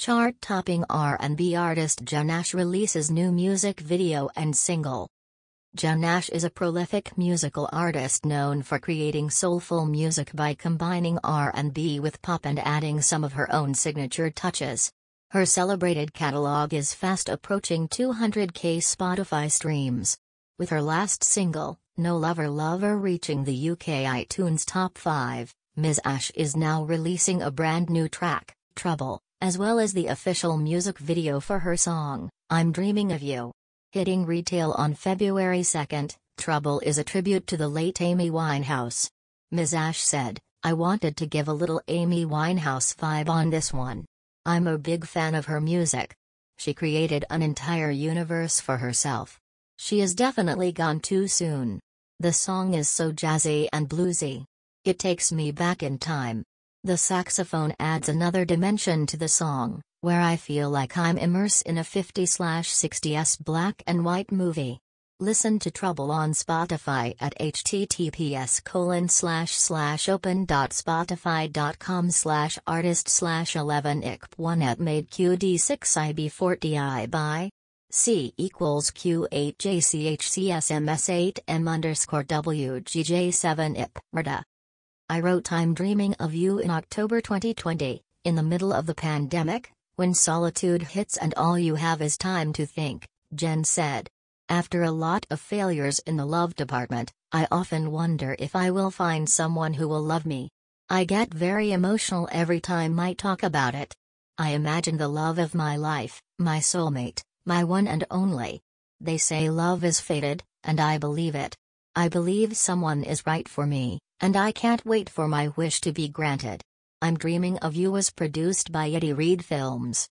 Chart-topping R&B artist Jen Ash releases new music video and single. Jen Ash is a prolific musical artist known for creating soulful music by combining R&B with pop and adding some of her own signature touches. Her celebrated catalog is fast approaching 200k Spotify streams. With her last single, No Lover Lover reaching the UK iTunes top 5, Ms. Ash is now releasing a brand new track, Trouble as well as the official music video for her song, I'm Dreaming of You. Hitting retail on February 2, Trouble is a tribute to the late Amy Winehouse. Ms. Ash said, I wanted to give a little Amy Winehouse vibe on this one. I'm a big fan of her music. She created an entire universe for herself. She is definitely gone too soon. The song is so jazzy and bluesy. It takes me back in time. The saxophone adds another dimension to the song, where I feel like I'm immersed in a 50-60s black and white movie. Listen to Trouble on Spotify at https colon slash slash open dot spotify dot com slash artist slash 11 ic 1 at made qd6ib40i by C equals Q8 JCHCSMS8M underscore WGJ7 IP Murda. I wrote I'm Dreaming of You in October 2020, in the middle of the pandemic, when solitude hits and all you have is time to think, Jen said. After a lot of failures in the love department, I often wonder if I will find someone who will love me. I get very emotional every time I talk about it. I imagine the love of my life, my soulmate, my one and only. They say love is fated, and I believe it. I believe someone is right for me. And I can't wait for my wish to be granted. I'm Dreaming of You was produced by Eddie Reed Films.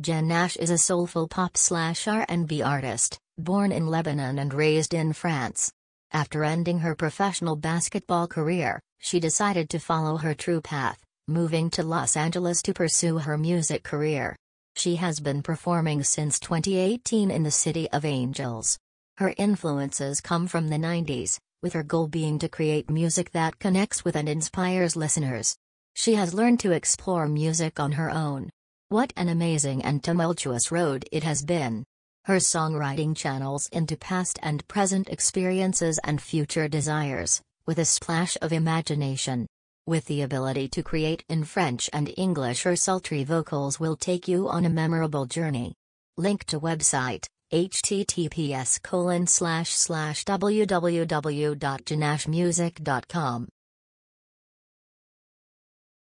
Jen Ash is a soulful pop slash R&B artist, born in Lebanon and raised in France. After ending her professional basketball career, she decided to follow her true path, moving to Los Angeles to pursue her music career. She has been performing since 2018 in the City of Angels. Her influences come from the 90s, with her goal being to create music that connects with and inspires listeners. She has learned to explore music on her own. What an amazing and tumultuous road it has been. Her songwriting channels into past and present experiences and future desires, with a splash of imagination. With the ability to create in French and English, her sultry vocals will take you on a memorable journey. Link to website https colon slash slash www.janashmusic.com